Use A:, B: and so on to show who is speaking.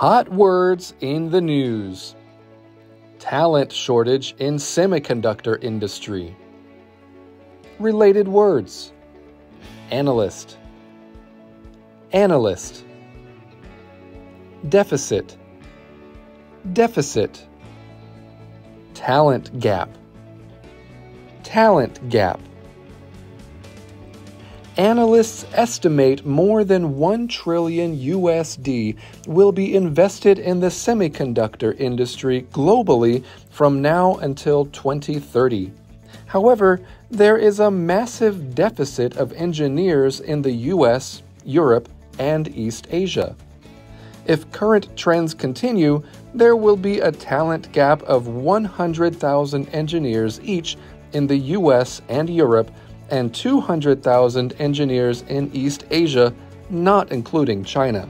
A: Hot words in the news. Talent shortage in semiconductor industry. Related words. Analyst. Analyst. Deficit. Deficit. Talent gap. Talent gap. Analysts estimate more than 1 trillion USD will be invested in the semiconductor industry globally from now until 2030. However, there is a massive deficit of engineers in the US, Europe, and East Asia. If current trends continue, there will be a talent gap of 100,000 engineers each in the US and Europe and 200,000 engineers in East Asia, not including China.